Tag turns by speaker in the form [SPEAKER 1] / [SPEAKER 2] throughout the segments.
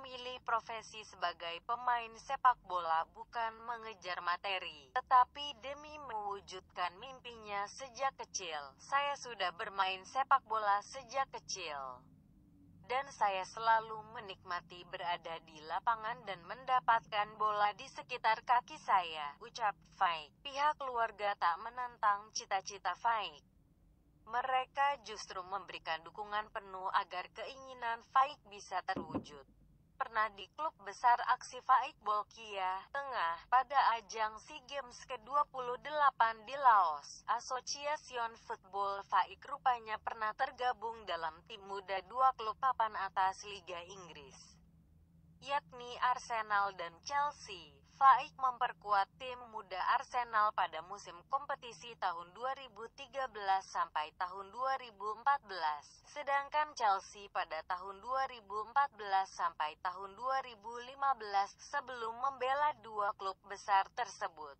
[SPEAKER 1] memilih profesi sebagai pemain sepak bola bukan mengejar materi, tetapi demi mewujudkan mimpinya sejak kecil. Saya sudah bermain sepak bola sejak kecil dan saya selalu menikmati berada di lapangan dan mendapatkan bola di sekitar kaki saya, ucap Faik. Pihak keluarga tak menentang cita-cita Faik. Mereka justru memberikan dukungan penuh agar keinginan Faik bisa terwujud pernah di klub besar aksi Faik Bolkia, Tengah, pada ajang SEA Games ke-28 di Laos. Asosiasion Football Faik rupanya pernah tergabung dalam tim muda dua klub papan atas Liga Inggris, yakni Arsenal dan Chelsea. Faik memperkuat tim muda Arsenal pada musim kompetisi tahun 2013 sampai tahun 2014, sedangkan Chelsea pada tahun 2014 sampai tahun 2015 sebelum membela dua klub besar tersebut.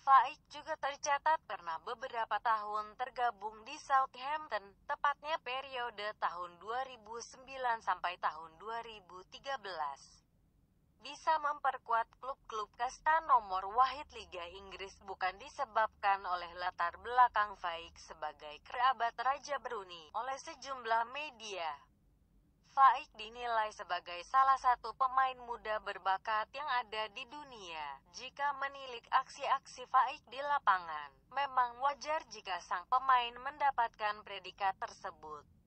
[SPEAKER 1] Faik juga tercatat pernah beberapa tahun tergabung di Southampton, tepatnya periode tahun 2009 sampai tahun 2013 bisa memperkuat klub-klub kasta nomor wahid Liga Inggris bukan disebabkan oleh latar belakang Faik sebagai kerabat Raja Brunei oleh sejumlah media. Faik dinilai sebagai salah satu pemain muda berbakat yang ada di dunia. Jika menilik aksi-aksi Faik di lapangan, memang wajar jika sang pemain mendapatkan predikat tersebut.